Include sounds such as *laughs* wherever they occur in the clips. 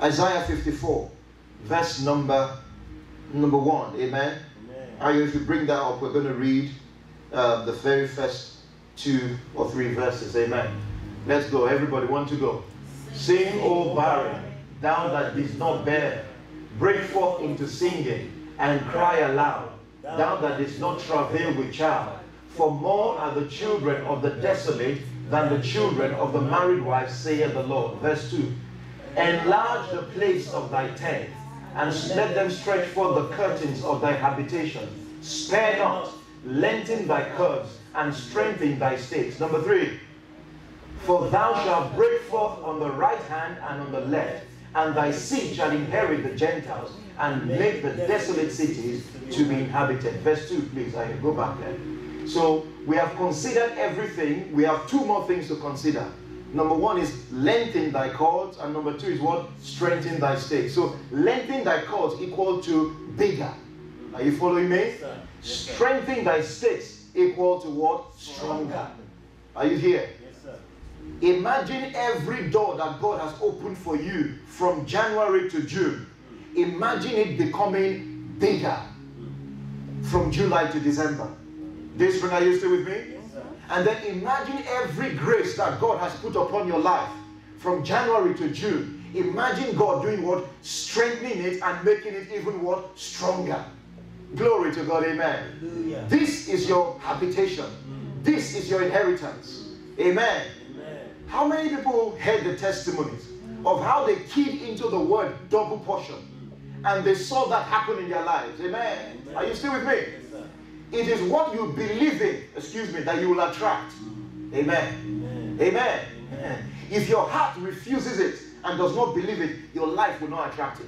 Isaiah 54, verse number number one. Amen. Amen. If you bring that up, we're going to read uh, the very first two or three verses. Amen. Let's go. Everybody want to go. Sing, O barren, thou that didst not bear. Break forth into singing and cry aloud, thou that didst not travail with child. For more are the children of the desolate than the children of the married wife, saith the Lord. Verse 2. Enlarge the place of thy tent, and let them stretch forth the curtains of thy habitation. Spare not, lengthen thy curves, and strengthen thy stakes. Number three. For thou shalt break forth on the right hand and on the left, and thy seed shall inherit the Gentiles, and make the desolate cities to be inhabited. Verse 2, please. I go back there. So we have considered everything. We have two more things to consider. Number one is lengthen thy cords, and number two is what? Strengthen thy stakes. So lengthen thy cords equal to bigger. Are you following me? Sir. Yes, sir. Strengthen thy stakes equal to what? Stronger. Are you here? Yes, sir. Imagine every door that God has opened for you from January to June. Imagine it becoming bigger from July to December. Dayspring, are you still with me? And then imagine every grace that God has put upon your life from January to June. Imagine God doing what? Strengthening it and making it even what? Stronger. Glory to God, amen. Hallelujah. This is your habitation. Mm. This is your inheritance. Amen. Amen. How many people heard the testimonies of how they keyed into the word double portion and they saw that happen in their lives? Amen. Amen. Are you still with me? It is what you believe in, excuse me, that you will attract. Amen. Amen. Amen. If your heart refuses it and does not believe it, your life will not attract it.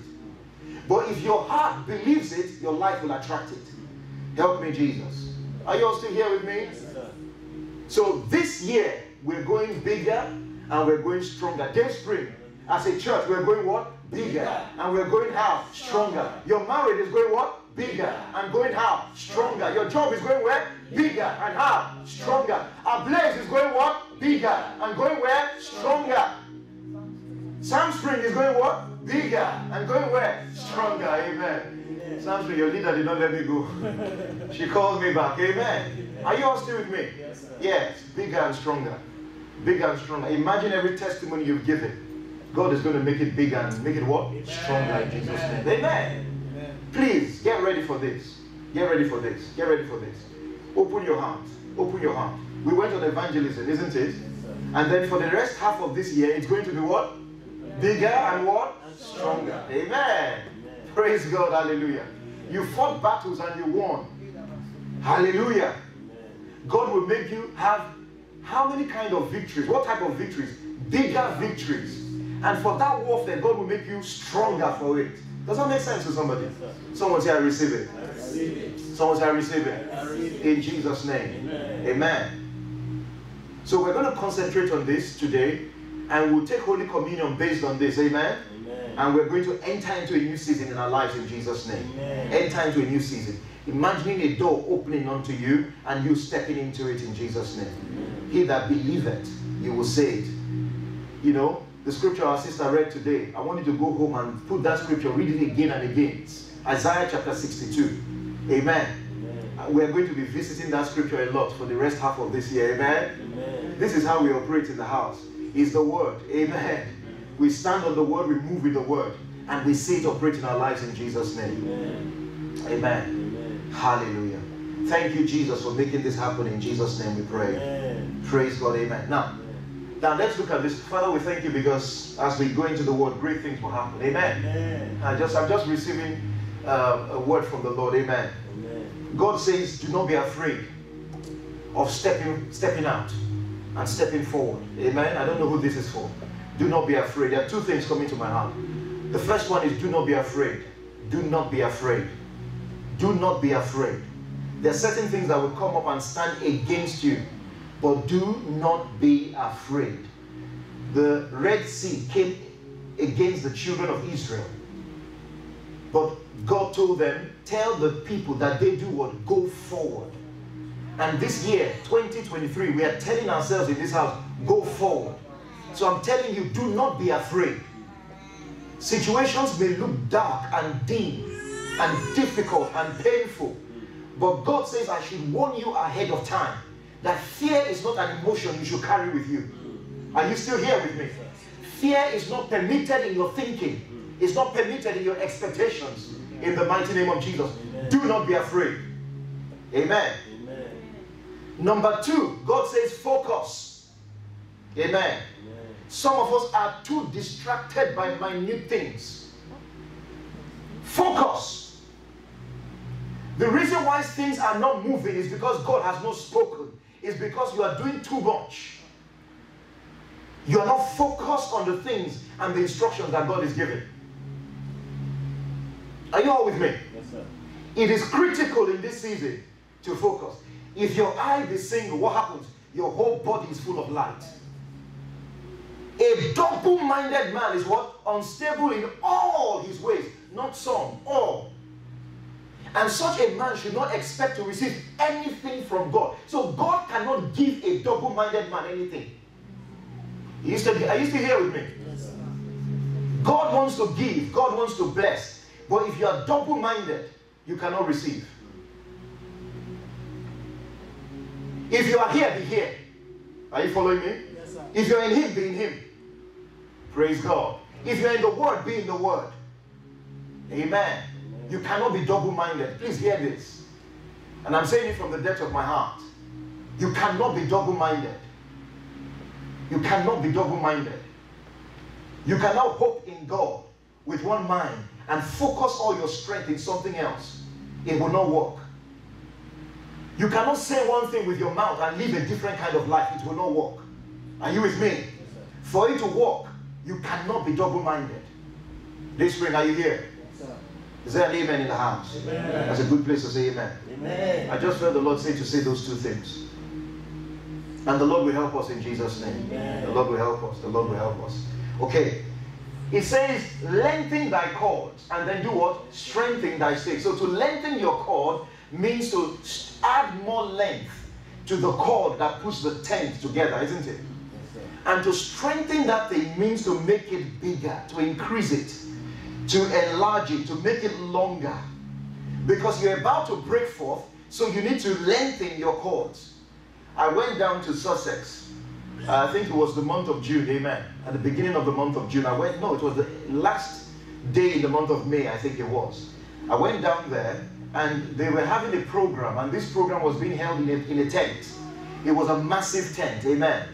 But if your heart believes it, your life will attract it. Help me, Jesus. Are you all still here with me? Yes. So this year we're going bigger and we're going stronger. Dayspring, as a church, we're going what? Bigger. And we're going how? Stronger. Your marriage is going what? Bigger. And going how? Stronger. Your job is going where? Bigger. And how? Stronger. Our place is going what? Bigger. And going where? Stronger. Dayspring is going what? Bigger. And going where? Stronger. Amen. Dayspring, your leader did not let me go. *laughs* She called me back. Amen. Are you all still with me? Yes, sir. Yes, bigger and stronger. Bigger and stronger. Imagine every testimony you've given. God is going to make it bigger and make it what? Stronger in Jesus' name. Amen. Please get ready for this. Get ready for this. Get ready for this. Open your heart. Open your heart. We went on evangelism, isn't it? And then for the rest half of this year, it's going to be what? Bigger and what? Stronger. Amen. Amen. Praise God. Hallelujah. You fought battles and you won. Hallelujah. God will make you have how many kind of victories? What type of victories? Bigger victories. And for that warfare, God will make you stronger for it. Does that make sense to somebody? Someone say, I receive it. I receive it. Someone say, I receive it. I receive it. In Jesus' name. Amen. Amen. So we're going to concentrate on this today and we'll take Holy Communion based on this. Amen. Amen. And we're going to enter into a new season in our lives in Jesus' name. Amen. Enter into a new season. Imagining a door opening unto you and you stepping into it in Jesus' name. He that believeth, you will say it. You know, the scripture our sister read today, I want you to go home and put that scripture, read it again and again. Isaiah chapter 62. Amen. Amen. We're going to be visiting that scripture a lot for the rest half of this year. Amen. Amen. This is how we operate in the house. Is the word. Amen. We stand on the word, we move with the word, and we see it operate in our lives in Jesus' name. Amen. Amen. Amen. Hallelujah. Thank you, Jesus, for making this happen. In Jesus' name we pray. Amen. Praise God. Amen. Now, now let's look at this. Father, we thank you because as we go into the word, great things will happen. Amen. Amen. I just I'm just receiving uh, a word from the Lord. Amen. Amen. God says, do not be afraid of stepping stepping out and stepping forward. Amen. I don't know who this is for. Do not be afraid. There are two things coming to my heart. The first one is do not be afraid. Do not be afraid. Do not be afraid. There are certain things that will come up and stand against you, but do not be afraid. The Red Sea came against the children of Israel. But God told them, tell the people that they do what? Go forward. And this year, 2023, we are telling ourselves in this house, go forward. So I'm telling you, do not be afraid. Situations may look dark and dim and difficult and painful, but God says, I should warn you ahead of time that fear is not an emotion you should carry with you. Are you still here with me? Fear is not permitted in your thinking, it's not permitted in your expectations. In the mighty name of Jesus, do not be afraid. Amen. Amen. Number two, God says focus. Amen. Amen. Some of us are too distracted by minute things. Focus. The reason why things are not moving is because God has not spoken. It's because you are doing too much. You are not focused on the things and the instructions that God is giving. Are you all with me? Yes, sir. It is critical in this season to focus. If your eye is single, what happens? Your whole body is full of light. A double minded man is what? Unstable in all his ways, not some, all. And such a man should not expect to receive anything from God. So God cannot give a double minded man anything. You used to are you still here with me? Yes. God wants to give, God wants to bless. But if you are double minded, you cannot receive. If you are here, be here. Are you following me? Yes, sir. If you're in Him, be in Him. Praise God. If you're in the Word, be in the Word. Amen. You cannot be double minded. Please hear this. And I'm saying it from the depth of my heart. You cannot be double minded. You cannot be double minded. You cannot hope in God with one mind and focus all your strength in something else. It will not work. You cannot say one thing with your mouth and live a different kind of life. It will not work. Are you with me? Yes. For it to work, you cannot be double minded. Dayspring, are you here? Is there an amen in the house? Amen. That's a good place to say amen. Amen. I just felt the Lord say to say those two things. And the Lord will help us in Jesus' name. Amen. The Lord will help us. The Lord will help us. Okay. It says, lengthen thy cords, and then do what? Strengthen thy stakes. So to lengthen your cord means to add more length to the cord that puts the tent together, isn't it? Yes. And to strengthen that thing means to make it bigger, to increase it, to enlarge it, to make it longer. Because you're about to break forth, so you need to lengthen your cords. I went down to Sussex. I think it was the month of June, amen. At the beginning of the month of June, I went, no, it was the last day in the month of May, I think it was. I went down there and they were having a program, and this program was being held in a, in a tent. It was a massive tent, amen.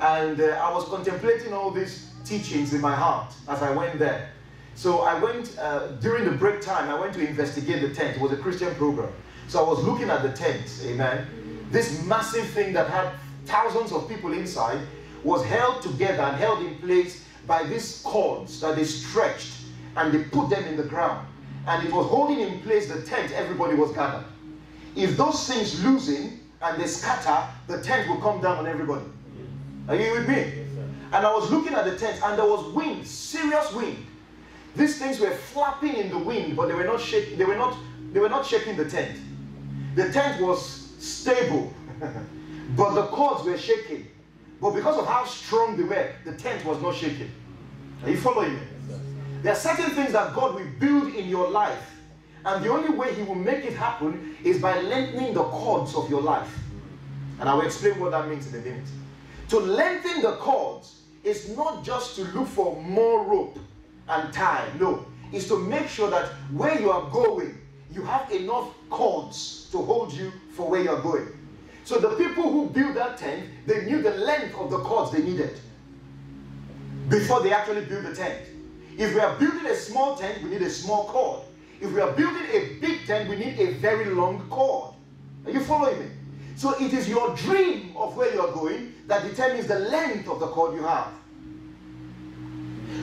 And uh, I was contemplating all these teachings in my heart as I went there. So I went uh, during the break time. I went to investigate the tent. It was a Christian program. So I was looking at the tent. Amen. This massive thing that had thousands of people inside was held together and held in place by these cords that they stretched and they put them in the ground. And it was holding in place the tent. Everybody was gathered. If those things loosen and they scatter, the tent will come down on everybody. Are you with me? And I was looking at the tent, and there was wind, serious wind. These things were flapping in the wind, but they were not shaking. They were not. They were not shaking the tent. The tent was stable, *laughs* but the cords were shaking. But because of how strong they were, the tent was not shaking. Are you following me? There are certain things that God will build in your life, and the only way He will make it happen is by lengthening the cords of your life. And I will explain what that means in a minute. To lengthen the cords is not just to look for more rope and tie, no, it's to make sure that where you are going, you have enough cords to hold you for where you are going. So the people who built that tent, they knew the length of the cords they needed before they actually build the tent. If we are building a small tent, we need a small cord. If we are building a big tent, we need a very long cord. Are you following me? So it is your dream of where you are going that determines the length of the cord you have.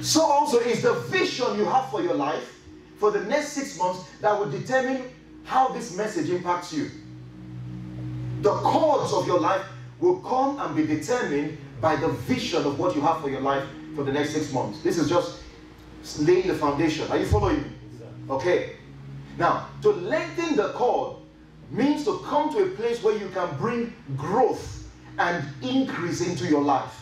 So also is the vision you have for your life for the next six months that will determine how this message impacts you. The cords of your life will come and be determined by the vision of what you have for your life for the next six months. This is just laying the foundation. Are you following me? Okay. Now, to lengthen the cord means to come to a place where you can bring growth and increase into your life.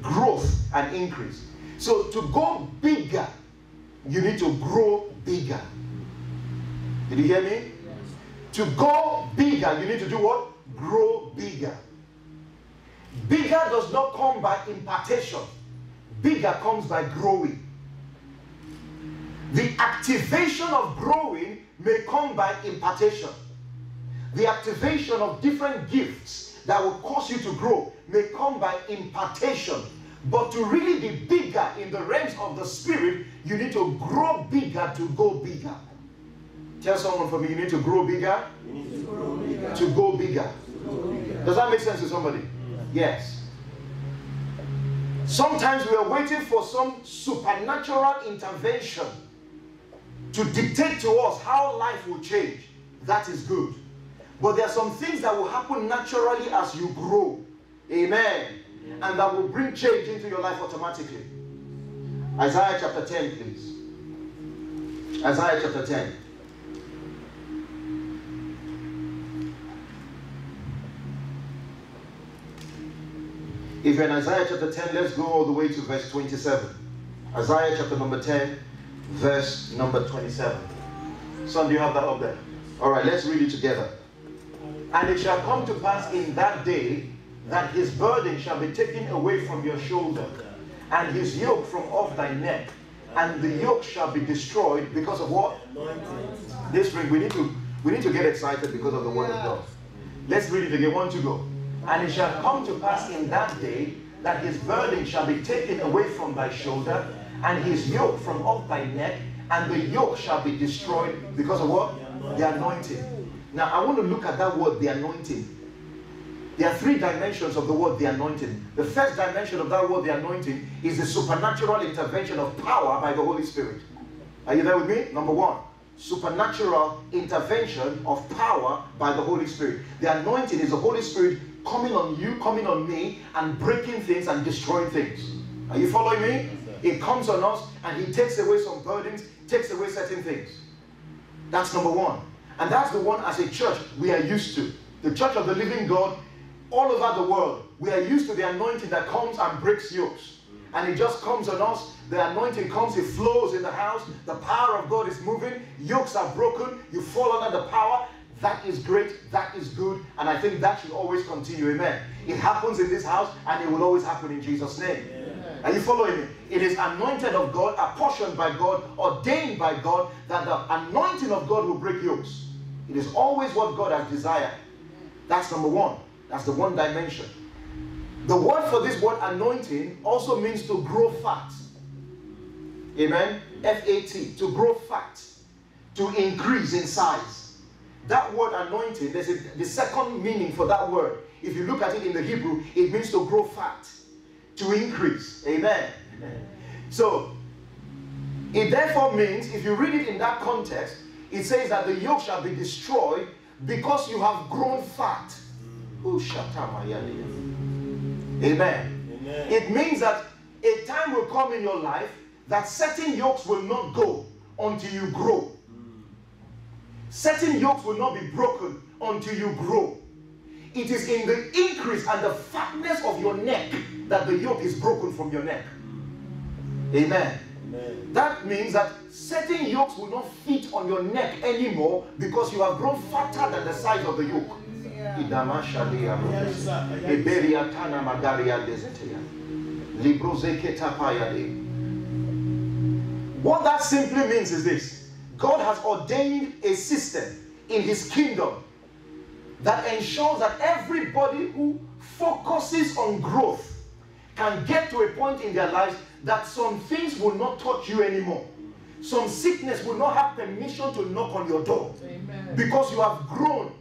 Growth and increase. So to go bigger, you need to grow bigger. Did you hear me? To go bigger, you need to do what? Grow bigger. Bigger does not come by impartation, bigger comes by growing. The activation of growing may come by impartation. The activation of different gifts that will cause you to grow may come by impartation. But to really be bigger in the realms of the spirit, you need to grow bigger to go bigger. Tell someone for me, you need to grow bigger to grow bigger. to go bigger. Grow bigger. Does that make sense to somebody? Yes. Sometimes we are waiting for some supernatural intervention to dictate to us how life will change. That is good. But there are some things that will happen naturally as you grow. Amen. And that will bring change into your life automatically. Isaiah chapter 10, please. Isaiah chapter 10. If you're in Isaiah chapter 10, let's go all the way to verse 27. Isaiah chapter number 10, verse number 27. Son, do you have that up there? All right, let's read it together. And it shall come to pass in that day that his burden shall be taken away from your shoulder, and his yoke from off thy neck, and the yoke shall be destroyed because of what? Dayspring we need to we need to get excited because of the word of God. Let's read it again. One to go. And it shall come to pass in that day that his burden shall be taken away from thy shoulder, and his yoke from off thy neck, and the yoke shall be destroyed because of what? The anointing. Now I want to look at that word, the anointing. There are three dimensions of the word the anointing. The first dimension of that word the anointing is the supernatural intervention of power by the Holy Spirit. Are you there with me? Number one, supernatural intervention of power by the Holy Spirit. The anointing is the Holy Spirit coming on you, coming on me, and breaking things and destroying things. Are you following me? It comes on us and He takes away some burdens, takes away certain things. That's number one. And that's the one as a church we are used to. The church of the living God, all over the world, we are used to the anointing that comes and breaks yokes. Mm. And it just comes on us. The anointing comes, it flows in the house. The power of God is moving. Yokes are broken. You fall under the power. That is great. That is good. And I think that should always continue. Amen. It happens in this house and it will always happen in Jesus' name. Are you following me? It is anointed of God, apportioned by God, ordained by God, that the anointing of God will break yokes. It is always what God has desired. That's number one. That's the one dimension. The word for this word anointing also means to grow fat. Amen. F A T. To grow fat. To increase in size. That word anointing, there's a, the second meaning for that word. If you look at it in the Hebrew, it means to grow fat, to increase. Amen. *laughs* So, it therefore means, if you read it in that context, it says that the yoke shall be destroyed because you have grown fat. Amen. Amen. It means that a time will come in your life that certain yokes will not go until you grow. Certain yokes will not be broken until you grow. It is in the increase and the fatness of your neck that the yoke is broken from your neck. Amen. Amen. That means that certain yokes will not fit on your neck anymore because you have grown fatter than the size of the yoke. Idamashalia. Yes, sir. Yes. Iberia tana magaria desetea. Librozeke. What that simply means is this God has ordained a system in His kingdom that ensures that everybody who focuses on growth can get to a point in their lives that some things will not touch you anymore. Some sickness will not have permission to knock on your door Amen. because you have grown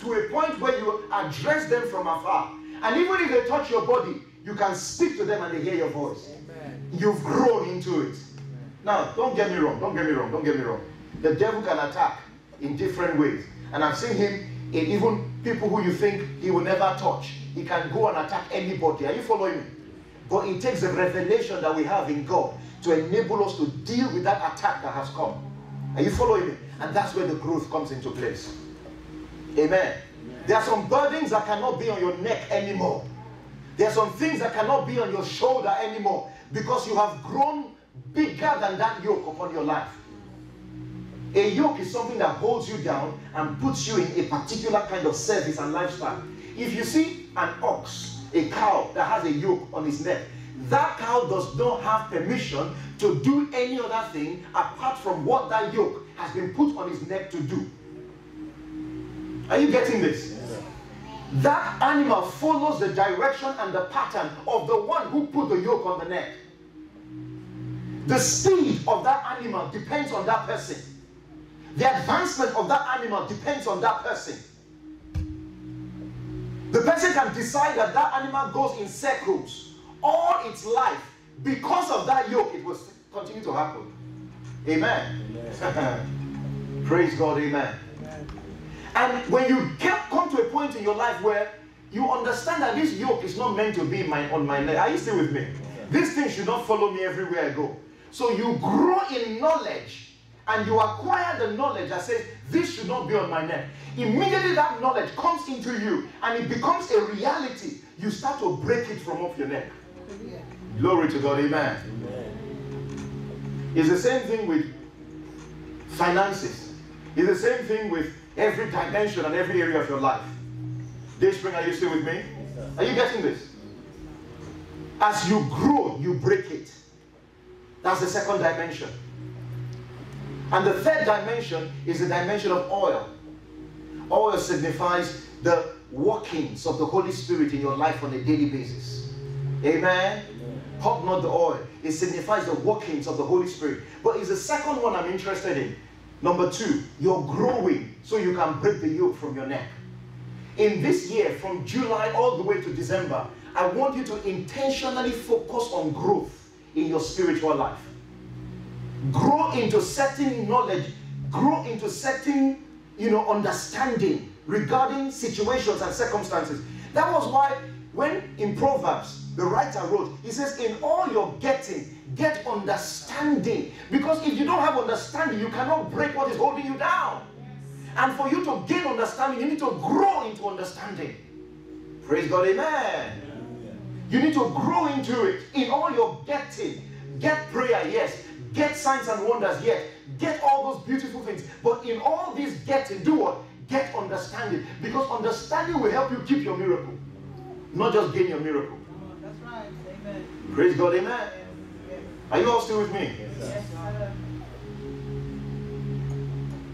to a point where you address them from afar. And even if they touch your body, you can speak to them and they hear your voice. Amen. You've grown into it. Now, don't get me wrong, don't get me wrong, don't get me wrong. The devil can attack in different ways. And I've seen him in even people who you think he will never touch. He can go and attack anybody. Are you following me? But it takes the revelation that we have in God to enable us to deal with that attack that has come. Are you following me? And that's where the growth comes into place. Amen. There are some burdens that cannot be on your neck anymore. There are some things that cannot be on your shoulder anymore Because you have grown bigger than that yoke upon your life. A yoke is something that holds you down and puts you in a particular kind of service and lifestyle. If you see an ox, a cow that has a yoke on its neck, that cow does not have permission to do any other thing apart from what that yoke has been put on his neck to do. Are you getting this? That animal follows the direction and the pattern of the one who put the yoke on the neck. The speed of that animal depends on that person. The advancement of that animal depends on that person. The person can decide that that animal goes in circles all its life. Because of that yoke, it will continue to happen. Amen. amen. *laughs* Praise God. Amen. And when you come to a point in your life where you understand that this yoke is not meant to be my, on my neck, are you still with me? This thing should not follow me everywhere I go. So you grow in knowledge and you acquire the knowledge that says, This should not be on my neck. Immediately that knowledge comes into you and it becomes a reality. You start to break it from off your neck. Glory to God, amen. amen. It's the same thing with finances, it's the same thing with every dimension and every area of your life. Dayspring, are you still with me? Are you getting this? As you grow, you break it. That's the second dimension. And the third dimension is the dimension of oil. Oil signifies the workings of the Holy Spirit in your life on a daily basis. Amen. Hot not the oil. It signifies the workings of the Holy Spirit. But it's the second one I'm interested in. Number two, you're growing so you can break the yoke from your neck. In this year, from July all the way to December, I want you to intentionally focus on growth in your spiritual life grow into certain knowledge, grow into certain, you know, understanding regarding situations and circumstances. That was why when in Proverbs the writer wrote, he says, In all your getting, get understanding. Because if you don't have understanding, you cannot break what is holding you down. And for you to gain understanding, you need to grow into understanding. Praise God, amen. You need to grow into it in all your getting. Get prayer, yes. Get signs and wonders, yes. get all those beautiful things. But in all this getting, do what? Get understanding. Because understanding will help you keep your miracle, not just gain your miracle. Amen. Praise God, amen. Are you all still with me? Yes.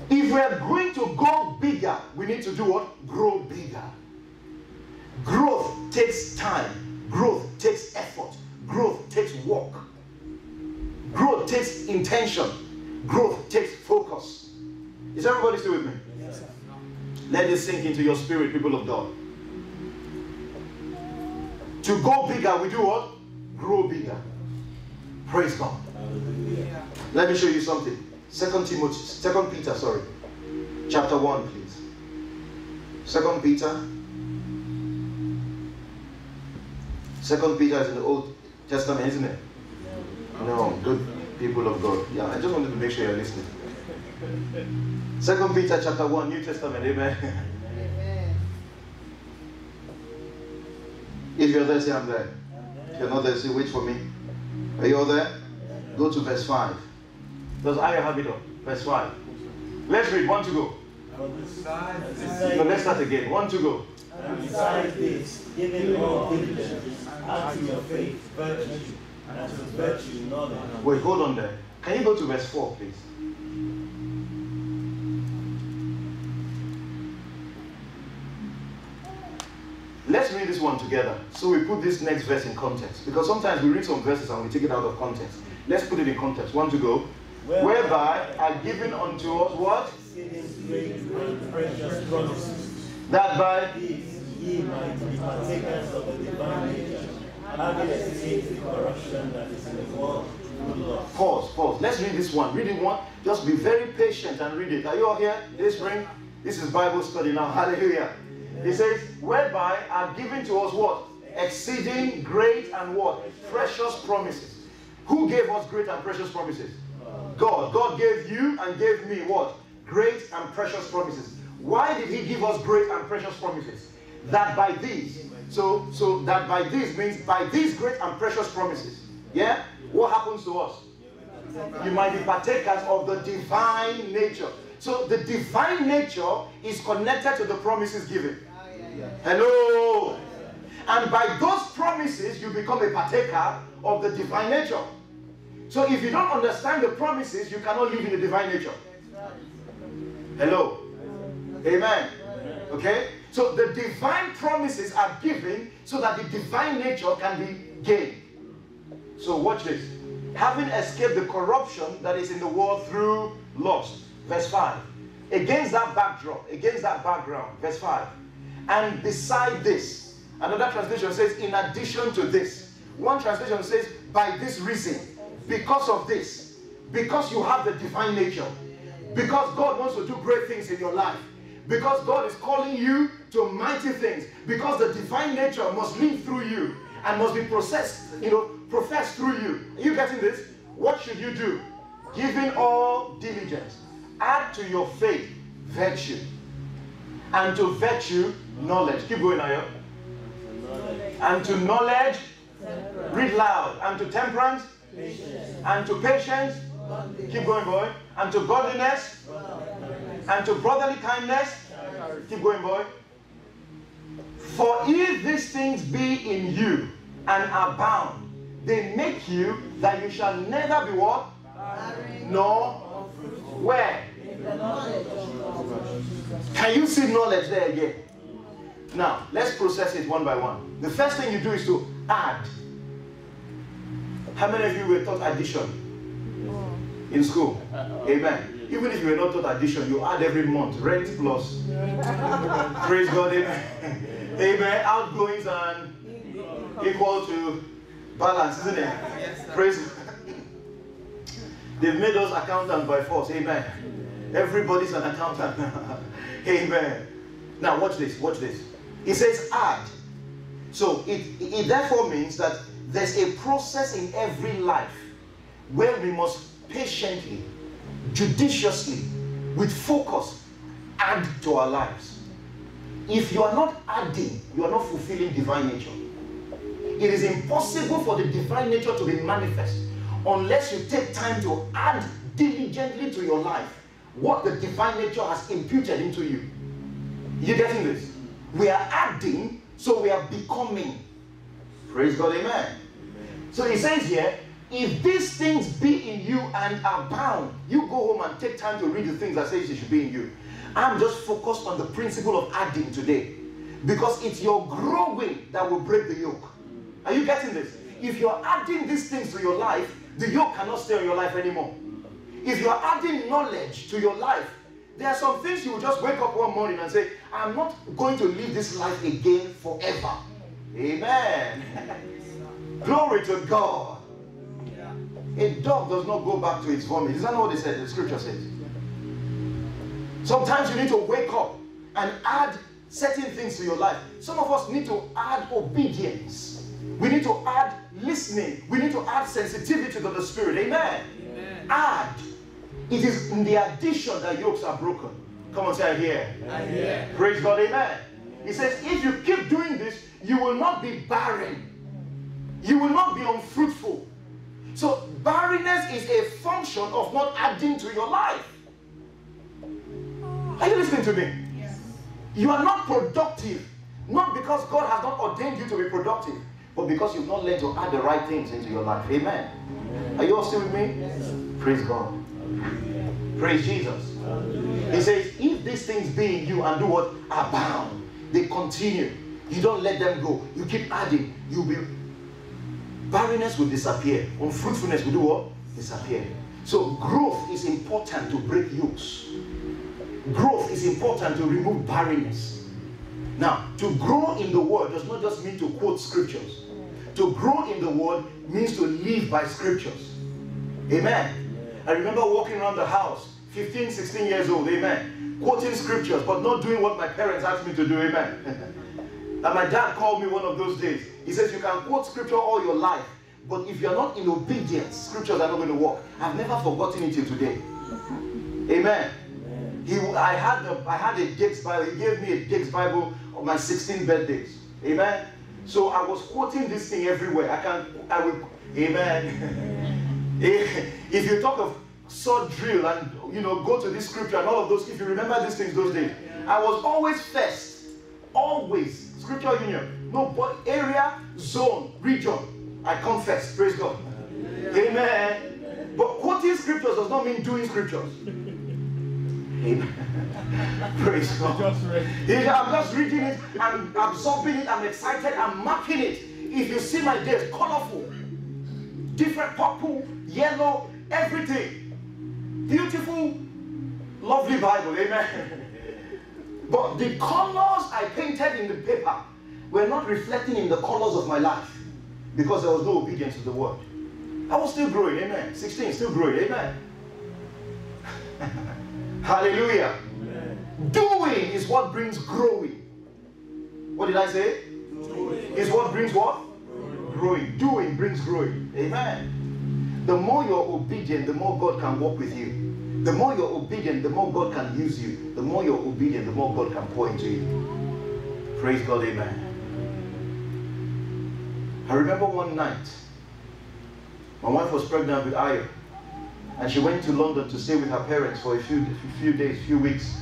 If we are going to go bigger, we need to do what? Grow bigger. Growth takes time. Growth takes effort. Growth takes work. Growth takes intention. Growth takes focus. Is everybody still with me? Yes. Let this sink into your spirit, people of God. To go bigger, we do what? Grow bigger. Praise God. Hallelujah. Let me show you something. Second Timothy, Second Peter, sorry, chapter one, please. Second Peter. Second Peter is in the Old Testament, isn't it? No, good people of God. Yeah, I just wanted to make sure you're listening. Second Peter chapter 1, New Testament, amen. Amen. If you're there, say I'm there. If you're not there, say wait for me. Are you all there? Go to verse 5. Does I have it up? Verse 5. Let's read. One to go. No, let's start again. One to go. and besides this, giving all diligence, add to your faith virtue, and to virtue knowledge. Wait, hold on there. Can you go to verse 4, please? Together. So we put this next verse in context. Because sometimes we read some verses and we take it out of context. Let's put it in context. One to go. Whereby are given unto us what? That by ye might be partakers of the divine nature, having escaped the corruption that is in the world. Pause, pause. Let's read this one. Read it one. Just be very patient and read it. Are you all here Dayspring? This is Bible study now. *laughs* Hallelujah. It says, whereby are given to us what? Exceeding great and what? Precious promises. Who gave us great and precious promises? God. God gave you and gave me what? Great and precious promises. Why did He give us great and precious promises? That by these, so so that by these means by these great and precious promises, Yeah? What happens to us? You might be partakers of the divine nature. So the divine nature is connected to the promises given. Yeah, yeah. Hello. And by those promises, you become a partaker of the divine nature. So if you don't understand the promises, you cannot live in the divine nature. Hello. Amen. Okay? So the divine promises are given so that the divine nature can be gained. So watch this. Having escaped the corruption that is in the world through lust. Verse 5. Against that backdrop, against that background, verse 5. And beside this, another translation says, in addition to this. One translation says, by this reason, because of this, because you have the divine nature, because God wants to do great things in your life, because God is calling you to mighty things, because the divine nature must live through you and must be processed, you know, professed through you. Are you getting this? What should you do? Giving all diligence, add to your faith virtue, and to virtue knowledge. Keep going, Ayo. And to knowledge, read loud, and to temperance, and to patience, keep going, boy, and to godliness, and to brotherly kindness, keep going, boy. For if these things be in you and abound, they make you that you shall never be what? Nor where? Can you see knowledge there again? Now, let's process it one by one. The first thing you do is to add. How many of you were taught addition in school? Amen. Even if you were not taught addition, you add every month. Rent plus. *laughs* Praise God. Amen. Amen. Outgoings and equal to balance, isn't it? Praise God. They've made us accountants by force. Amen. Everybody's an accountant. *laughs* Amen. Now watch this. Watch this. It says add. So it, it therefore means that there's a process in every life where we must patiently, judiciously, with focus, add to our lives. If you are not adding, you are not fulfilling divine nature. It is impossible for the divine nature to be manifest unless you take time to add diligently to your life what the divine nature has imputed into you. You getting this? We are adding, so we are becoming. Praise God, amen. So he says here, if these things be in you and abound, you go home and take time to read the things that says it should be in you. I'm just focused on the principle of adding today. Because it's your growing that will break the yoke. Are you getting this? If you're adding these things to your life, the yoke cannot stay on your life anymore. If you're adding knowledge to your life, there are some things you will just wake up one morning and say, I'm not going to live this life again forever. Amen. *laughs* Glory to God. A dog does not go back to its vomit. Is that not what they said? The scripture says. Sometimes you need to wake up and add certain things to your life. Some of us need to add obedience. We need to add listening. We need to add sensitivity to the Spirit. Amen. Amen. Add. It is in the addition that yokes are broken. Come on, say I hear. I hear. Praise God, amen. He says, if you keep doing this, you will not be barren. You will not be unfruitful. So, barrenness is a function of not adding to your life. Are you listening to me? Yes. You are not productive, not because God has not ordained you to be productive, but because you've not learned to add the right things into your life. Amen. Are you all still with me? Praise God. Praise Jesus. He says, if these things be in you and do what? Abound. They continue. You don't let them go. You keep adding. You'll be barrenness will disappear. Unfruitfulness will do what? Disappear. So growth is important to break yokes. Growth is important to remove barrenness. Now, to grow in the word does not just mean to quote scriptures. To grow in the word means to live by scriptures. Amen. I remember walking around the house, 15, 16 years old, amen, quoting scriptures, but not doing what my parents asked me to do, amen. *laughs* and my dad called me one of those days. He says, You can quote scripture all your life, but if you're not in obedience, scriptures are not going to work. I've never forgotten it till today. Amen. He, I had the, I had a Dake's Bible. He gave me a Dake's Bible on my 16 birthdays. Amen. So I was quoting this thing everywhere. I can, I will, Amen. *laughs* if you talk of sword drill and you know go to this scripture and all of those, if you remember these things those days, I was always first, always scripture union, no but area, zone, region. I first. Praise God. Amen. But quoting scriptures does not mean doing scriptures. Amen. *laughs* Praise God. Yeah, I'm just reading it, I'm absorbing it, I'm excited, I'm marking it. If you see my days, colorful, different purple, yellow, everything. Beautiful, lovely Bible. Amen. *laughs* But the colors I painted in the paper were not reflecting in the colors of my life because there was no obedience to the word. I was still growing, amen. 16, still growing, amen. *laughs* Hallelujah. Amen. Doing is what brings growing. What did I say? Doing. Is what brings what? Growing. growing. Doing brings growing. Amen. The more you're obedient, the more God can walk with you. The more you're obedient, the more God can use you. The more you're obedient, the more God can pour into you. Praise God, amen. I remember one night, my wife was pregnant with Ayo. And she went to London to stay with her parents for a few, a few days, few weeks.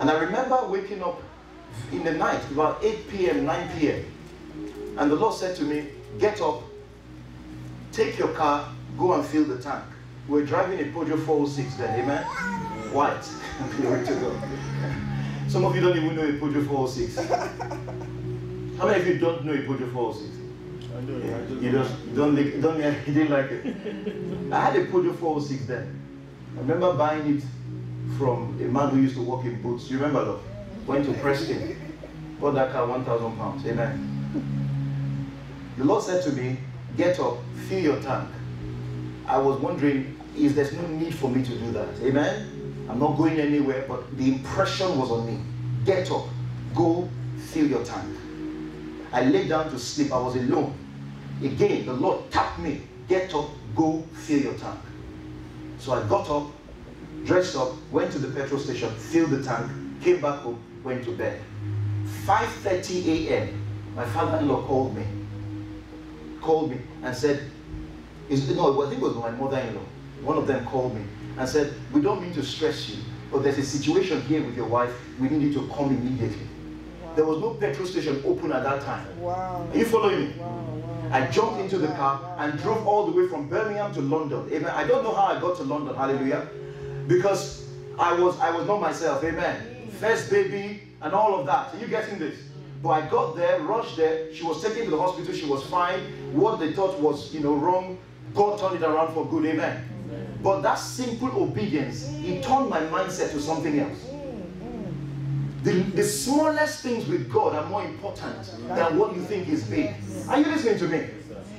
And I remember waking up in the night, about 8 p.m., 9 p.m. And the Lord said to me, get up, take your car, go and fill the tank. We're driving a Peugeot 406 then, amen? White. *laughs* Glory to God. Some of you don't even know a Peugeot 406. How many of you don't know a Peugeot 406? I do. Yeah. I you just don't, don't, don't *laughs* you didn't like it. *laughs* I had a Peugeot 406 then. I remember buying it from a man who used to work in boots. You remember that? Went to Preston, bought that car 1,000 pounds. Amen. The Lord said to me, Get up, fill your tank. I was wondering, is there's no need for me to do that? Amen. I'm not going anywhere, but the impression was on me. Get up, go, fill your tank. I lay down to sleep. I was alone. Again, the Lord tapped me. Get up, go, fill your tank. So I got up, dressed up, went to the petrol station, filled the tank, came back home, went to bed. 5.30 a.m., my father-in-law called me. Called me and said, is, no, I think it was my mother-in-law. One of them called me and said, we don't mean to stress you, but there's a situation here with your wife. We need you to come immediately. Wow. There was no petrol station open at that time. Wow. Are you following me? Wow, wow. I jumped into the car and drove all the way from Birmingham to London. Amen. I don't know how I got to London. Hallelujah. Because I was I was not myself. Amen. First baby and all of that. Are you getting this? But I got there, rushed there. She was taken to the hospital. She was fine. What they thought was, you know, wrong God turned it around for good. Amen. Amen. But that simple obedience, it turned my mindset to something else. The, the smallest things with God are more important than what you think is big. Are you listening to me?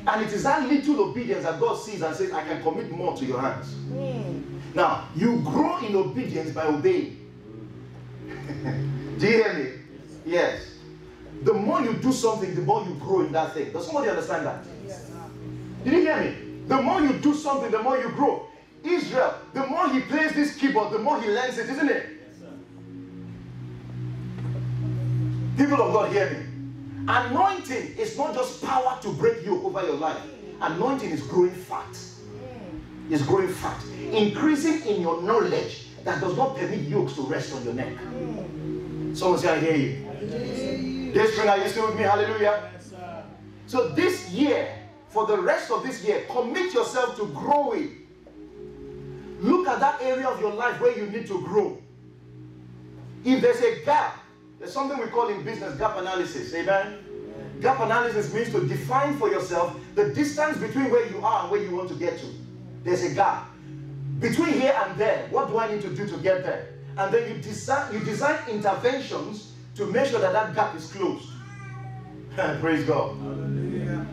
And it is that little obedience that God sees and says, I can commit more to your hands. Now, you grow in obedience by obeying. *laughs* do you hear me? Yes. The more you do something, the more you grow in that thing. Does somebody understand that? Did you hear me? The more you do something, the more you grow. Israel, the more he plays this keyboard, the more he learns it, isn't it? People of God, hear me. Anointing is not just power to break you over your life. Anointing is growing fat. Mm. It's growing fat. Increasing in your knowledge that does not permit yokes to rest on your neck. Mm. Someone say, I hear you. Dayspring, are you still with me? Hallelujah. So this year, for the rest of this year, commit yourself to growing. Look at that area of your life where you need to grow. If there's a gap, there's something we call in business gap analysis. Amen? Gap analysis means to define for yourself the distance between where you are and where you want to get to. There's a gap. Between here and there, what do I need to do to get there? And then you design, you design interventions to make sure that that gap is closed. *laughs* Praise God. Hallelujah.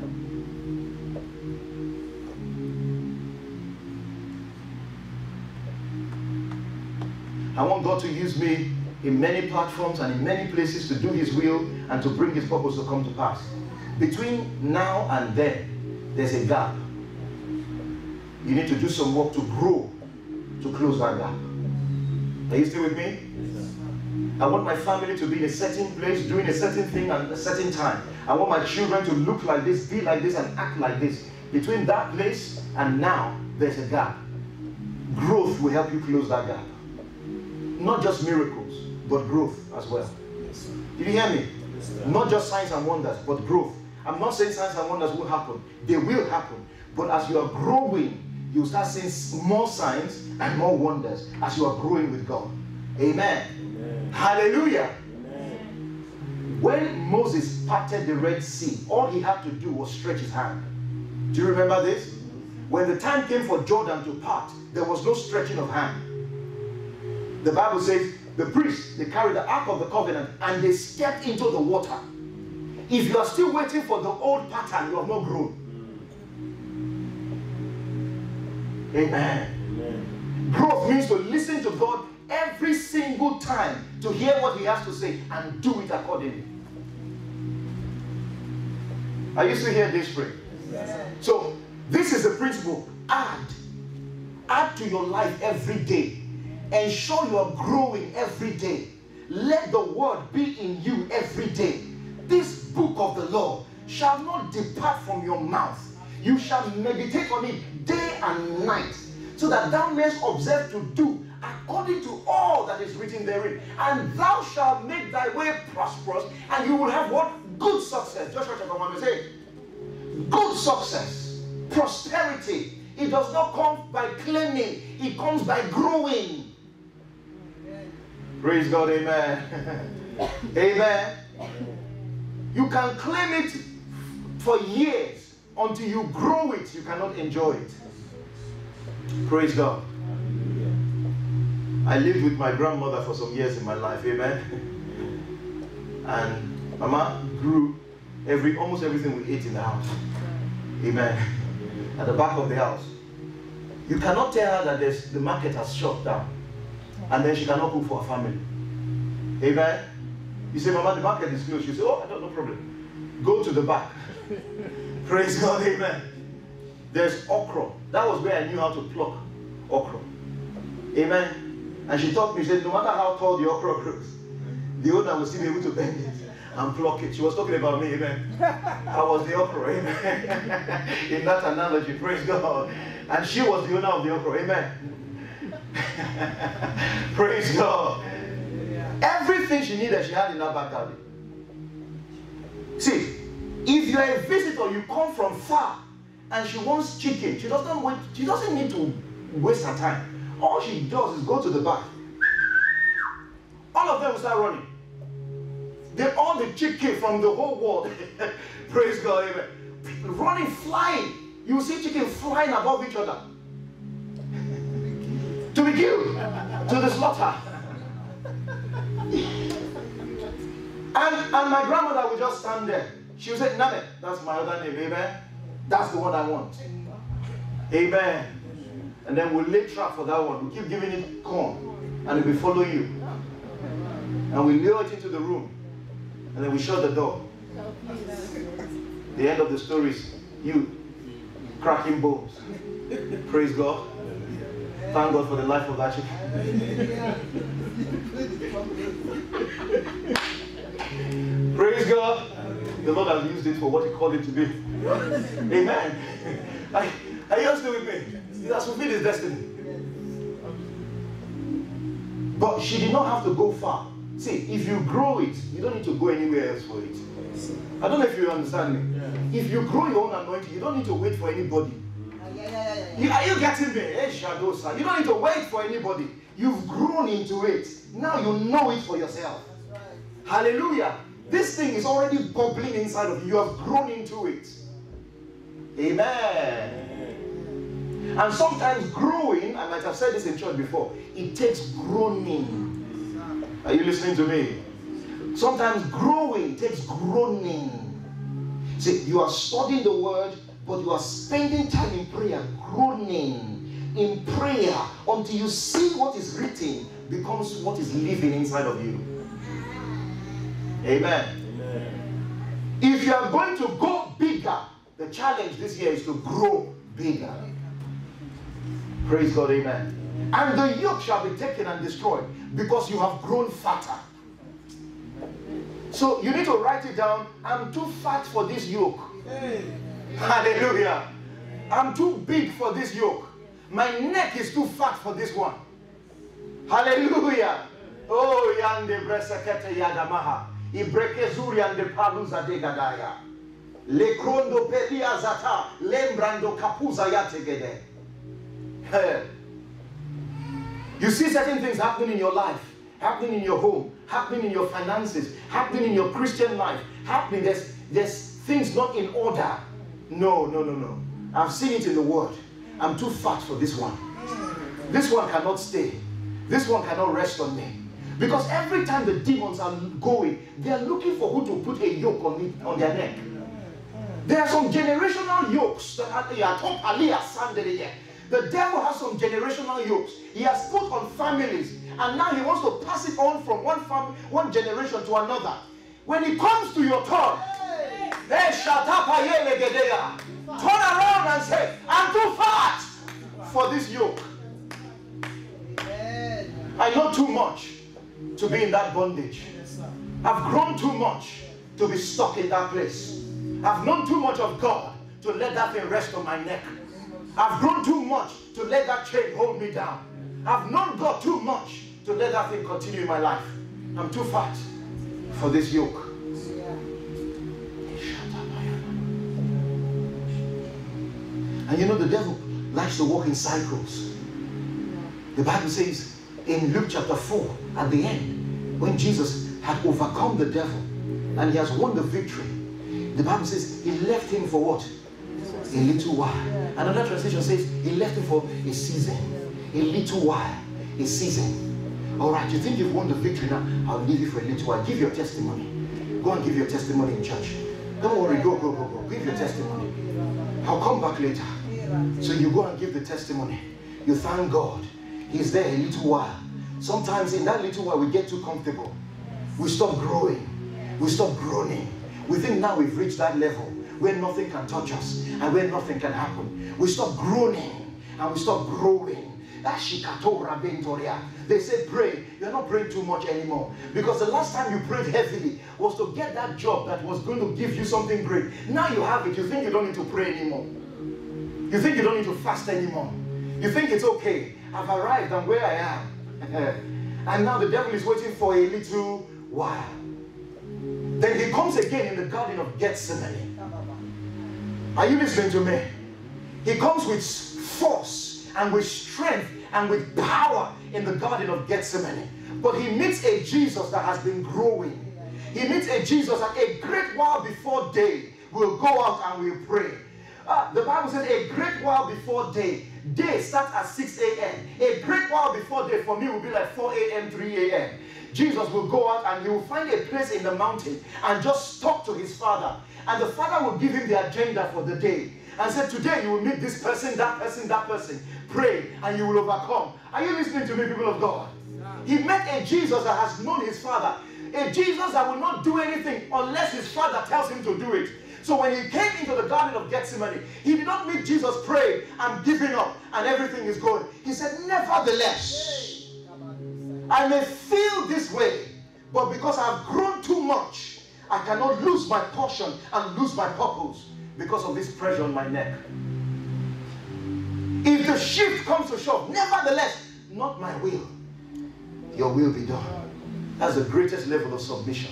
I want God to use me in many platforms and in many places to do His will and to bring His purpose to come to pass. Between now and then, there's a gap. You need to do some work to grow, to close that gap. Are you still with me? I want my family to be in a certain place, doing a certain thing at a certain time. I want my children to look like this, be like this, and act like this. Between that place and now, there's a gap. Growth will help you close that gap. Not just miracles, but growth as well. Did you hear me? Not just signs and wonders, but growth. I'm not saying signs and wonders will happen, they will happen. But as you are growing, you start seeing more signs and more wonders as you are growing with God. Amen. Amen. Hallelujah. Amen. When Moses parted the Red Sea, all he had to do was stretch his hand. Do you remember this? When the time came for Jordan to part, there was no stretching of hand. The Bible says the priests they carried the ark of the covenant and they stepped into the water. If you are still waiting for the old pattern, you have not grown. Amen. Amen. Growth means to listen to God every single time to hear what He has to say and do it accordingly. Are you still here this spring? So, this is the principle. Add. Add to your life every day. Ensure you are growing every day. Let the word be in you every day. This book of the law shall not depart from your mouth. You shall meditate on it day and night, so that thou mayest observe to do according to all that is written therein. And thou shalt make thy way prosperous, and you will have what? Good success. Joshua chapter 1 verse 8 good success, prosperity. It does not come by claiming, it comes by growing. Praise God, amen. *laughs* amen. You can claim it for years until you grow it, you cannot enjoy it. Praise God. I lived with my grandmother for some years in my life, amen. And Mama grew every almost everything we ate in the house. Amen. At the back of the house. You cannot tell her that the market has shut down and then she cannot cook for her family. Amen. You say, Mama, the market is closed. You say, Oh, don't no problem. Go to the back. *laughs* Praise God, amen. There's okra. That was where I knew how to pluck okra. Amen. And she taught me, she said, no matter how tall the okra grows, the owner will still be able to bend it and pluck it. She was talking about me, amen. I was the okra, amen. *laughs* In that analogy, praise God. And she was the owner of the okra, amen. *laughs* praise God. Everything she needed, she had in her back. See, if you're a visitor, you come from far, and she wants chicken, she doesn't wait, she doesn't need to waste her time. All she does is go to the back. All of them start running. They all the chicken from the whole world. *laughs* Praise God, amen. Running, flying. You see chicken flying above each other. To be killed. To the slaughter. And, and my grandmother would just stand there. She would say, Name, that's my other name, amen. That's the one I want. Amen. And then we'll lay trap for that one. We'll keep giving it corn. And it will follow you. And we lure it into the room. And then we shut the door. The end of the story is you cracking bones. Praise God. Thank God for the life of that chicken. *laughs* Praise God. The Lord has used it for what He called it to be. Amen. Are, are you all still with me? He has fulfilled His destiny. But she did not have to go far. See, if you grow it, you don't need to go anywhere else for it. I don't know if you understand me. If you grow your own anointing, you don't need to wait for anybody. You, are you getting eh, shadow, sir. You don't need to wait for anybody. You've grown into it. Now you know it for yourself. Hallelujah. This thing is already bubbling inside of you. You have grown into it. Amen. And sometimes growing, I might have said this in church before, it takes groaning. Are you listening to me? Sometimes growing takes groaning. See, you are studying the word, but you are spending time in prayer, groaning in prayer until you see what is written becomes what is living inside of you. Amen. Amen. If you are going to go bigger, the challenge this year is to grow bigger. Praise God, amen. And the yoke shall be taken and destroyed because you have grown fatter. So you need to write it down. I'm too fat for this yoke. Hallelujah. I'm too big for this yoke. My neck is too fat for this one. Hallelujah. Oh, yande bresekete yadamaha. Ibreke zuri ande paluza de gadaya. Le krondo pelia zata. Lembrando kapuza yategede. *laughs* You see certain things happening in your life, happening in your home, happening in your finances, happening in your Christian life, happening. There's, there's things not in order. No, no, no, no. I've seen it in the Word. I'm too fat for this one. This one cannot stay. This one cannot rest on me. Because every time the demons are going, they are looking for who to put a yoke on, me, on their neck. There are some generational yokes that are the devil has some generational yokes. He has put on families, and now he wants to pass it on from one family, one generation to another. When it comes to your turn, turn around and say, I'm too fat for this yoke. I know too much to be in that bondage. I've grown too much to be stuck in that place. I've known too much of God to let that thing rest on my neck. I've grown too much to let that chain hold me down. I've known God too much to let that thing continue in my life. I'm too fat for this yoke. And you know, the devil likes to walk in cycles. The Bible says in Luke chapter 4, at the end, when Jesus had overcome the devil and he has won the victory, the Bible says he left him for what? A little while. Another translation says he left him for a season. A little while. A season. All right, you think you've won the victory now? I'll leave you for a little while. Give your testimony. Go and give your testimony in church. Don't worry, go, go, go, go. Give your testimony. I'll come back later. So you go and give the testimony. You thank God. He's there a little while. Sometimes in that little while we get too comfortable. We stop growing. We stop groaning. We think now we've reached that level where nothing can touch us and where nothing can happen. We stop groaning and we stop growing. They say pray. You're not praying too much anymore. Because the last time you prayed heavily was to get that job that was going to give you something great. Now you have it. You think you don't need to pray anymore. You think you don't need to fast anymore. You think it's okay. I've arrived. I'm where I am. *laughs* and now the devil is waiting for a little while. Then he comes again in the garden of Gethsemane. Are you listening to me? He comes with force and with strength and with power in the garden of Gethsemane. But he meets a Jesus that has been growing. He meets a Jesus that a great while before day will go out and will pray. Uh, the Bible says a great while before day. Day starts at 6 a.m. A great while before day for me will be like 4 a.m., 3 a.m. Jesus will go out and he will find a place in the mountain and just talk to his father. And the father will give him the agenda for the day and said, Today you will meet this person, that person, that person. Pray and you will overcome. Are you listening to me, people of God? He met a Jesus that has known his father, a Jesus that will not do anything unless his father tells him to do it. So when he came into the Garden of Gethsemane, he did not meet Jesus praying, I'm giving up, and everything is good. He said, Nevertheless, I may feel this way, but because I've grown too much, I cannot lose my portion and lose my purpose because of this pressure on my neck. If the shift comes to shove, nevertheless, not my will, your will be done. That's the greatest level of submission.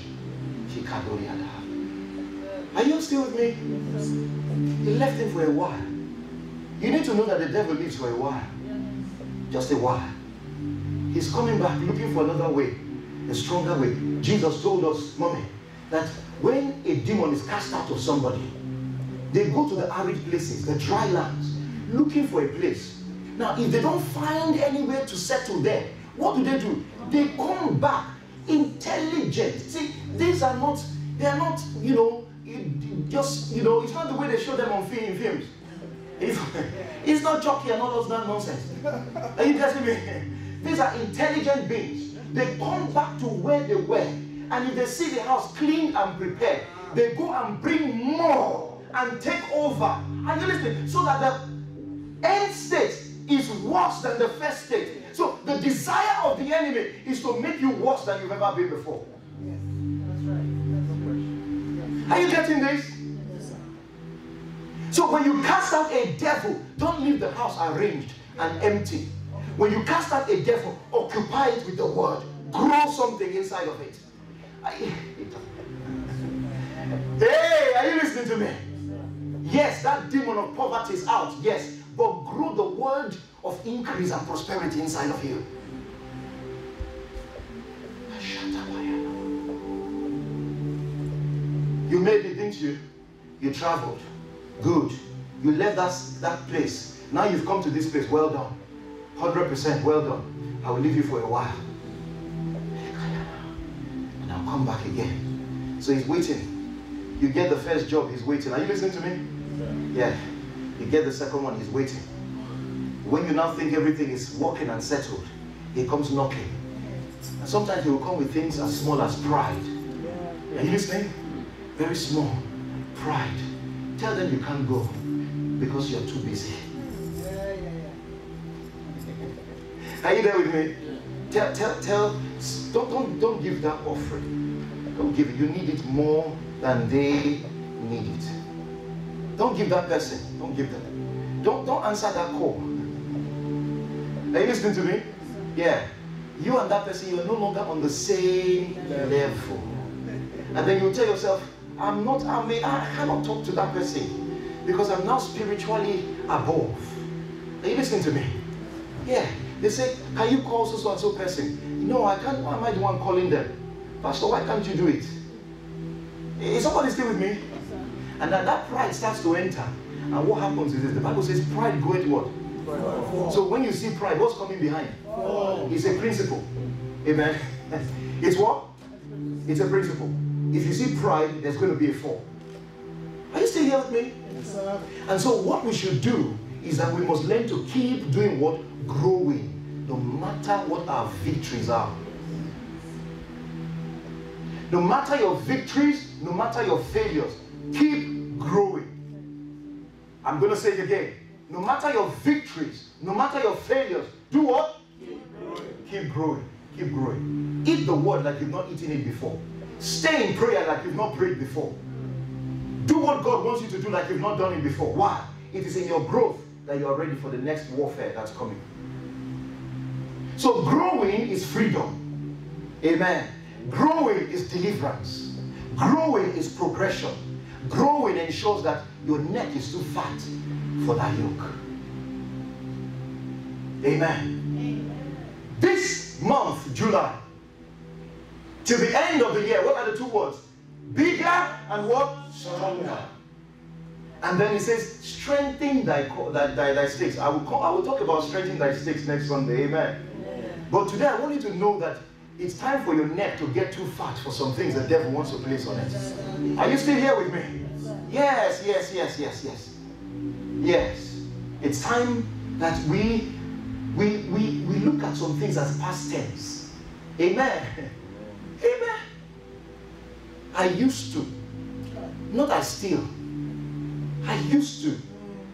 Are you still with me? He left him for a while. You need to know that the devil lives for a while. Just a while. He's coming back looking for another way, a stronger way. Jesus told us, Mommy, that when a demon is cast out of somebody, they go to the arid places, the dry lands, looking for a place. Now, if they don't find anywhere to settle there, what do they do? They come back intelligent. See, these are not, they are not, you know, just, you know, it's not the way they show them on film, films. It's, *laughs* it's not jockey and all those nonsense. Are you getting me? *laughs* These are intelligent beings. They come back to where they were and if they see the house clean and prepared, they go and bring more and take over. And you listen, so that the end state is worse than the first state. So the desire of the enemy is to make you worse than you've ever been before. Are you getting this? So when you cast out a devil, don't leave the house arranged and empty. When you cast out a devil, occupy it with the word. Grow something inside of it. Hey, are you listening to me? Yes, that demon of poverty is out. Yes, but grow the word of increase and prosperity inside of you. You made it, didn't you? You traveled. Good. You left that, that place. Now you've come to this place. Well done. 100% well done. I will leave you for a while. And I'll come back again. So he's waiting. You get the first job, he's waiting. Are you listening to me? Yeah. You get the second one, he's waiting. When you now think everything is working and settled, he comes knocking. And sometimes he will come with things as small as pride. Are you listening? Very small. Pride. Tell them you can't go because you're too busy. Are you there with me? Tell, tell, tell, don't, don't, don't give that offering. Don't give it. You need it more than they need it. Don't give that person. Don't give them. Don't, don't answer that call. Are you listening to me? Yeah. You and that person, you're no longer on the same level. And then you tell yourself, I'm not, I may, I cannot talk to that person because I'm now spiritually above. Are you listening to me? Yeah. They say, can you call so and so person? No, I can't. Why am I the one calling them? Pastor, why can't you do it? Is somebody still with me? And then that pride starts to enter. And what happens is this, the Bible says pride goeth what? So when you see pride, what's coming behind? It's a principle. Amen. *laughs* It's what? It's a principle. If you see pride, there's going to be a fall. Are you still here with me? Yes, sir. And so what we should do is that we must learn to keep doing what? Growing, no matter what our victories are. No matter your victories, no matter your failures, keep growing. I'm going to say it again. No matter your victories, no matter your failures, do what? Keep growing. Keep growing. Keep growing. Eat the word like you've not eaten it before. Stay in prayer like you've not prayed before. Do what God wants you to do like you've not done it before. Why? It is in your growth that you are ready for the next warfare that's coming. So growing is freedom. Amen. Growing is deliverance. Growing is progression. Growing ensures that your neck is too fat for that yoke. Amen. This month, July, till the end of the year, what are the two words? Bigger and what? Stronger. And then he says, strengthen thy, thy, thy, thy stakes. I will, call, I will talk about strengthening thy stakes next Sunday. Amen. But today I want you to know that it's time for your neck to get too fat for some things the devil wants to place on it. Are you still here with me? Yes, yes, yes, yes, yes. Yes. It's time that we we we, we look at some things as past tense. Amen. *laughs* Amen. I used to. Not I still. I used to.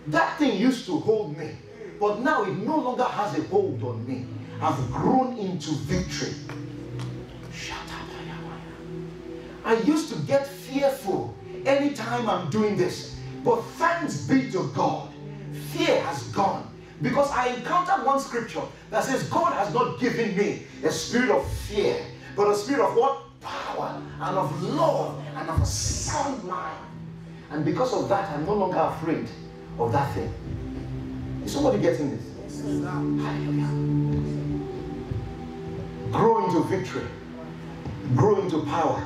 That thing used to hold me. But now it no longer has a hold on me. I've grown into victory. I used to get fearful anytime I'm doing this. But thanks be to God, fear has gone. Because I encountered one scripture that says, God has not given me a spirit of fear, but a spirit of what? Power and of love and of a sound mind. And because of that, I'm no longer afraid of that thing. Is somebody getting this? Hallelujah. Grow into victory, grow into power,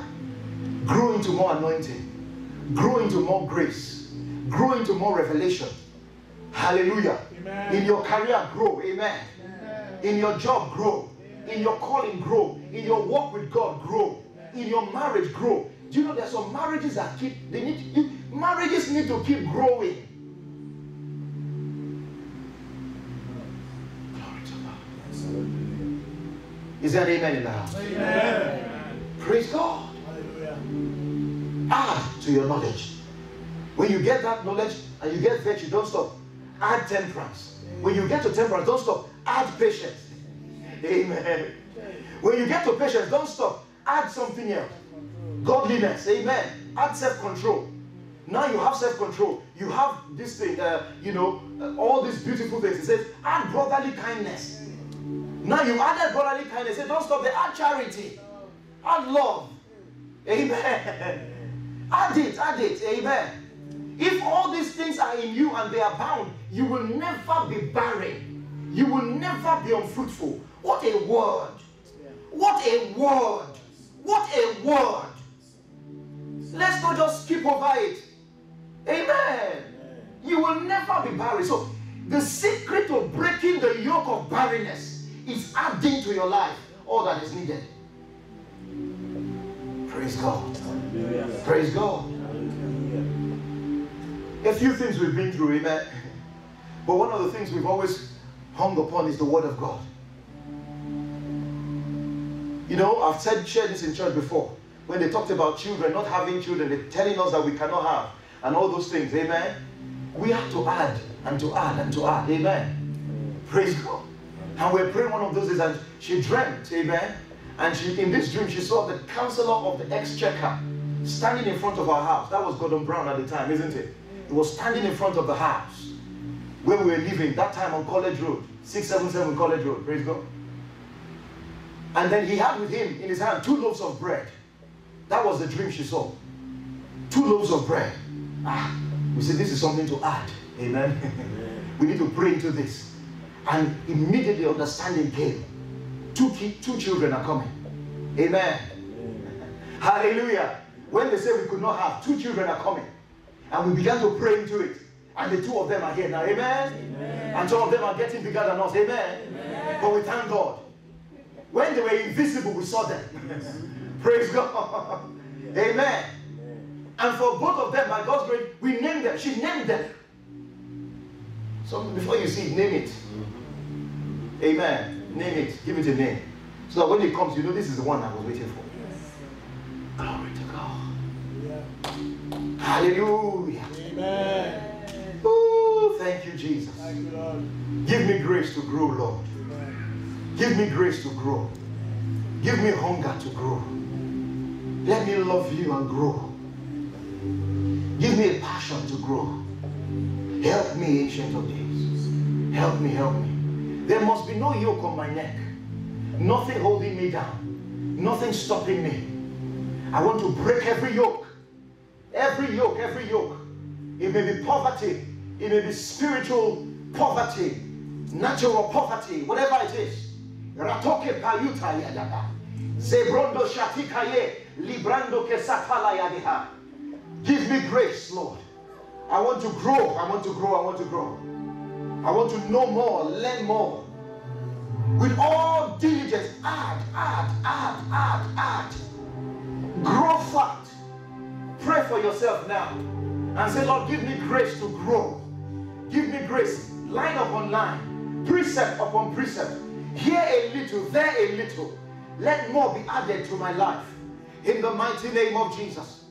grow into more anointing, grow into more grace, grow into more revelation. Hallelujah. Amen. In your career, grow. Amen. In your job, grow. In your calling, grow. In your walk with God, grow. In your marriage, grow. Do you know there's some marriages that keep they need you, marriages need to keep growing. Glory to God. Is there an amen in the house? Amen. Praise God. Hallelujah. Add to your knowledge. When you get that knowledge and you get virtue, don't stop. Add temperance. When you get to temperance, don't stop. Add patience. Amen. When you get to patience, don't stop. Add something else. Godliness. Amen. Add self control. Now you have self control. You have this thing, uh, you know, uh, all these beautiful things. He says, add brotherly kindness. Now you added brotherly kindness. Say, don't stop there. Add charity. Add love. Amen. *laughs* add it, add it. Amen. If all these things are in you and they are bound, you will never be barren. You will never be unfruitful. What a word. What a word. What a word. Let's not just skip over it. Amen. You will never be barren. So, the secret of breaking the yoke of barrenness is adding to your life all that is needed. Praise God. Praise God. A few things we've been through, amen. But one of the things we've always hung upon is the Word of God. You know, I've said shared this in church before. When they talked about children not having children, they're telling us that we cannot have and all those things, amen. We have to add and to add and to add, amen. Praise God. And we're praying one of those days, and she dreamt, amen. And she, in this dream, she saw the Chancellor of the exchequer standing in front of our house. That was Gordon Brown at the time, isn't it? He was standing in front of the house where we were living that time on College Road, 677 College Road, praise God. And then he had with him in his hand two loaves of bread. That was the dream she saw. Two loaves of bread. Ah, we said this is something to add. Amen. *laughs* we need to pray into this. And immediately understanding came. Two, ki- two children are coming. Amen. *laughs* Hallelujah. When they said we could not have, two children are coming. And we began to pray into it. And the two of them are here now. Amen. And some of them are getting bigger than us. Amen. But we thank God. When they were invisible, we saw them. Praise God. Amen. And for both of them, by God's grace, we named them. She named them. So before you see it, name it. Mm-hmm. Amen. Name it. Give it a name. So that when it comes, you know this is the one I was waiting for. Yes. Glory to God. Hallelujah. Amen. Ooh, thank you, Jesus. Thank you, Lord. Give me grace to grow, Lord. Give me grace to grow. Give me hunger to grow. Let me love you and grow. Give me a passion to grow. Help me, Ancient of Days. Help me, help me. There must be no yoke on my neck. Nothing holding me down. Nothing stopping me. I want to break every yoke. Every yoke, every yoke. It may be poverty. It may be spiritual poverty, natural poverty, whatever it is. Ratoke payuta yadaba. Zebrondo shatikaye. Librando kesatala yadiha. Give me grace, Lord. I want to grow. I want to grow. I want to grow. I want to know more, learn more. With all diligence, add, add, add, add, add. Grow fat. Pray for yourself now and say, Lord, give me grace to grow. Give me grace, line upon line, precept upon precept. Here a little, there a little. Let more be added to my life. In the mighty name of Jesus.